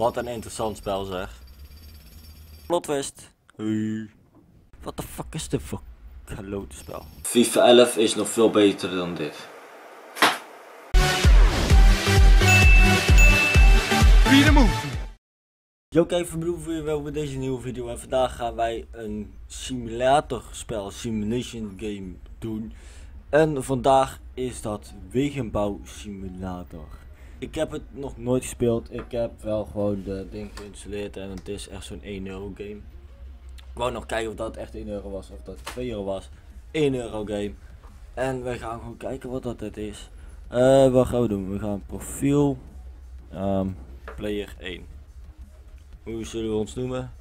Wat een interessant spel zeg. Plot twist. Hey. Wat de fuck is dit voor klote spel? FIFA 11 is nog veel beter dan dit. Yo, kijk, verbroeven voor je wel bij deze nieuwe video. En vandaag gaan wij een simulatorspel, simulation game doen. En vandaag is dat wegenbouw simulator. Ik heb het nog nooit gespeeld. Ik heb wel gewoon de ding geïnstalleerd en het is echt zo'n 1 euro game. Ik wou nog kijken of dat echt 1 euro was of dat 2 euro was. 1 euro game. En we gaan gewoon kijken wat dat het is. Eh, wat gaan we doen? We gaan profiel. ehm, player 1. Hoe zullen we ons noemen?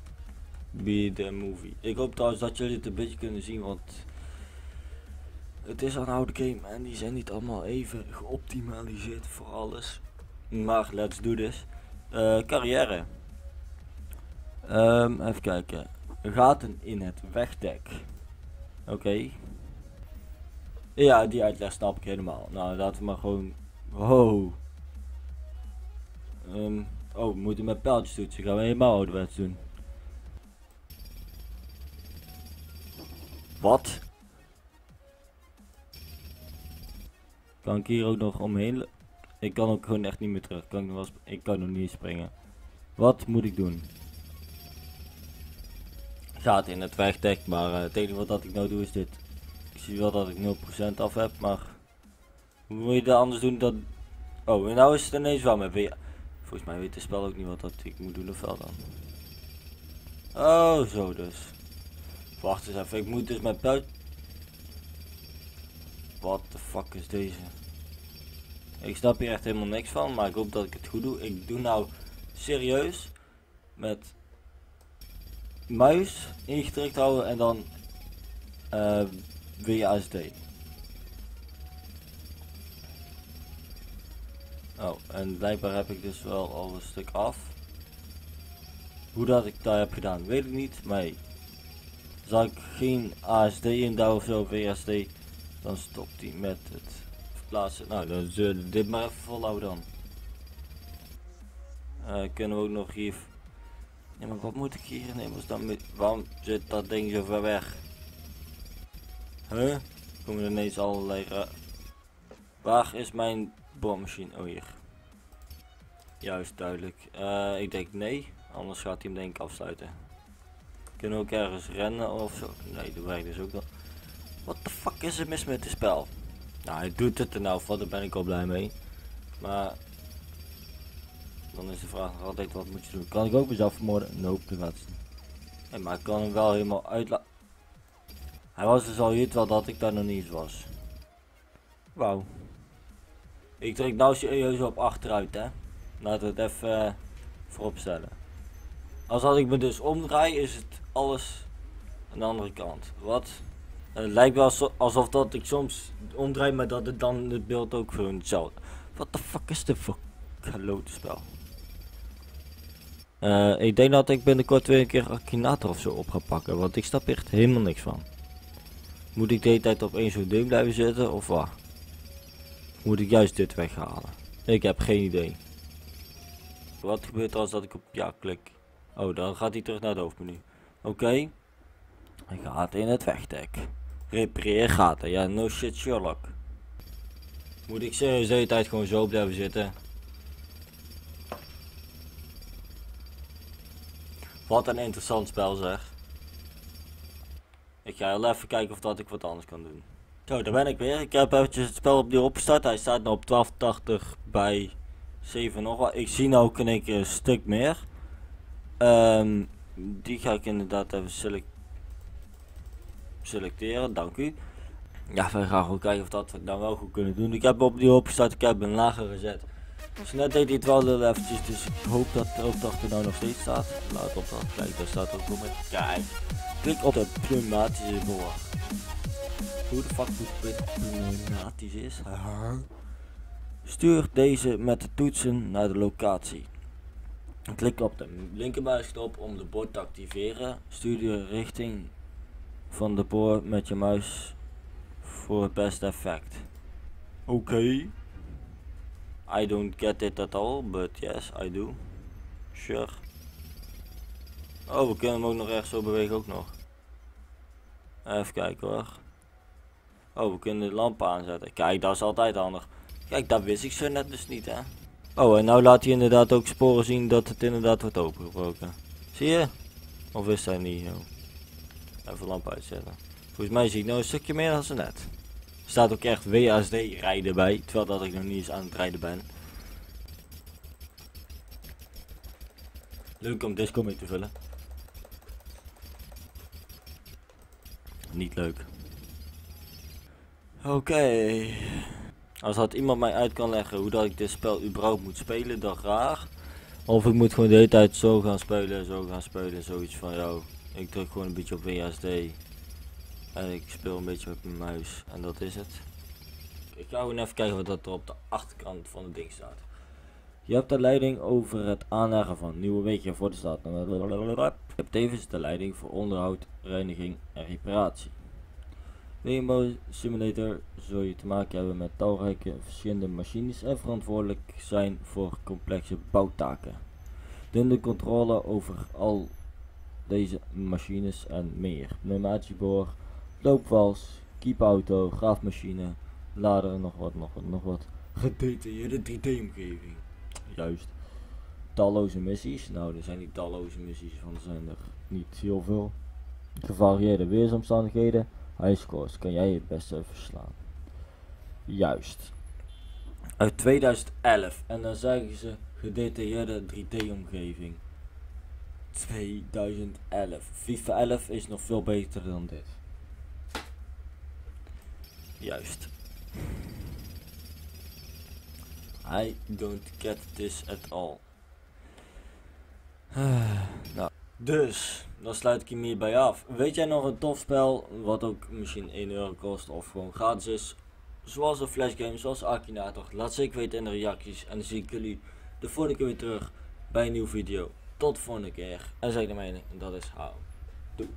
Be the movie. Ik hoop trouwens dat jullie het een beetje kunnen zien, want het is een oude game en die zijn niet allemaal even geoptimaliseerd voor alles. Maar let's do this. Eh, carrière. Ehm, even kijken. Gaten in het wegdek. Oké. Ja, die uitleg snap ik helemaal. Nou, laten we maar gewoon. Wow. Ehm, oh, we moeten met pijltjes toetsen. Gaan we helemaal ouderwets doen. Wat? Kan ik hier ook nog omheen? Ik kan ook gewoon echt niet meer terug. Kan ik, ik kan nog niet springen. Wat moet ik doen? Gaat in het wegdek, maar eh, het enige wat ik nou doe is dit. Ik zie wel dat ik 0% af heb, maar hoe moet je dat anders doen dan... Oh, en nou is het ineens wel met. Volgens mij weet de spel ook niet wat dat ik moet doen of wel dan. Oh, zo dus. Wacht eens even, ik moet dus met buit... What the fuck is deze? Ik snap hier echt helemaal niks van, maar ik hoop dat ik het goed doe. Ik doe nou serieus met muis ingedrukt houden en dan eh WASD. Oh, en blijkbaar heb ik dus wel al een stuk af. Hoe dat ik dat heb gedaan, weet ik niet. Maar hey, zal ik geen ASD indouwen of zo, WASD, dan stopt hij met het verplaatsen. Nou, dan zullen we dit maar even volhouden dan. Eh, kunnen we ook nog hier... Ja, maar wat moet ik hier nemen? dan met... Waarom zit dat ding zo ver weg? Huh? Komen er ineens allerlei... ra- Waar is mijn boormachine? Oh, hier. Juist, duidelijk. Eh, ik denk nee, anders gaat hij hem denk ik afsluiten. Kunnen we ook ergens rennen of zo? Nee, dat werkt dus ook wel. Wat de fuck is er mis met het spel? Nou, hij doet het er nou van, daar ben ik al blij mee. Maar... Dan is de vraag nog altijd, wat moet je doen? Kan ik ook mezelf vermoorden? Nope, dat gaat niet. Nee, maar ik kan hem wel helemaal uitlaten. Hij was dus al hier, terwijl dat ik daar nog niet was. Wauw. Ik druk nou serieus op achteruit, hè. Laten we het even eh, voorop stellen. Als als ik me dus omdraai, is het alles aan de andere kant. Wat? Het lijkt wel also- alsof dat ik soms omdraai, maar dat het dan het beeld ook gewoon hetzelfde. Wat de fuck is dit voor klote spel? Eh, ik denk dat ik binnenkort weer een keer Akinator of zo op ga pakken, want ik snap echt helemaal niks van. Moet ik de hele tijd op één zo'n ding blijven zitten of wat? Moet ik juist dit weghalen? Ik heb geen idee. Wat gebeurt er als dat ik op ja klik? Oh, dan gaat hij terug naar het hoofdmenu. Oké. Hij gaat in het wegdek. Repareer gaten. Ja, no shit Sherlock. Moet ik serieus de hele tijd gewoon zo blijven zitten? Wat een interessant spel zeg. Ik ga heel even kijken of dat ik wat anders kan doen. Zo, daar ben ik weer. Ik heb eventjes het spel opnieuw opgestart. Hij staat nu op 1280 bij 7 nog wat. Ik zie nou ook één keer een stuk meer. Ehm, die ga ik inderdaad even selec- selecteren, dank u. Ja, we gaan gewoon kijken of dat we het dan wel goed kunnen doen. Ik heb opnieuw opgestart, ik heb hem lager gezet. Dus net deed hij het wel heel eventjes, dus ik hoop dat de opdracht er nou nog steeds staat. Laat op dat, kijk, daar staat ook op met kijk. Klik op de pneumatische boor. Hoe de fuck moet dit pneumatisch is? Stuur deze met de toetsen naar de locatie. Klik op de linkermuisknop om de boor te activeren. Stuur de richting van de boor met je muis voor het beste effect. Oké. I don't get it at all, but yes, I do. Sure. Oh, we kunnen hem ook nog ergens zo bewegen ook nog. Even kijken hoor. Oh, we kunnen de lamp aanzetten. Kijk, dat is altijd handig. Kijk, dat wist ik zo net dus niet, hè. Oh, en nou laat hij inderdaad ook sporen zien dat het inderdaad wordt opengebroken. Zie je? Of is dat niet zo? Even lamp uitzetten. Volgens mij zie ik nou een stukje meer dan ze net. Er staat ook echt WASD rijden bij, terwijl dat ik nog niet eens aan het rijden ben. Leuk om disco mee te vullen. Niet leuk. Oké. Als had iemand mij uit kan leggen hoe dat ik dit spel überhaupt moet spelen, dan graag. Of ik moet gewoon de hele tijd zo gaan spelen, zo gaan spelen, zoiets van jou. Ik druk gewoon een beetje op WSD. En ik speel een beetje met mijn muis. En dat is het. Ik ga gewoon even kijken wat er op de achterkant van het ding staat. Je hebt de leiding over het aanleggen van nieuwe wegen voor de stad. Je hebt tevens de leiding voor onderhoud, reiniging en reparatie. Rainbow Simulator zul je te maken hebben met talrijke verschillende machines en verantwoordelijk zijn voor complexe bouwtaken. De controle over al deze machines en meer. Pneumatieboor, loopwals, kiepauto, graafmachine, lader, nog wat, nog wat, nog wat. Gedetailleerde 3D-omgeving. Juist. Talloze missies. Nou, er zijn niet talloze missies, want er zijn er niet heel veel. Gevarieerde weersomstandigheden. Highscores kan jij het beste verslaan. Juist. Uit 2011. En dan zeggen ze gedetailleerde 3D-omgeving. 2011. FIFA 11 is nog veel beter dan dit. Juist. I don't get this at all. nou, dus, dan sluit ik hem hierbij af. Weet jij nog een tof spel, wat ook misschien 1 euro kost of gewoon gratis is? Zoals een flashgame, zoals Akinator. Laat zeker weten in de reacties. En dan zie ik jullie de volgende keer weer terug bij een nieuwe video. Tot de volgende keer. En zeg de mening, en dat is hou. Doei.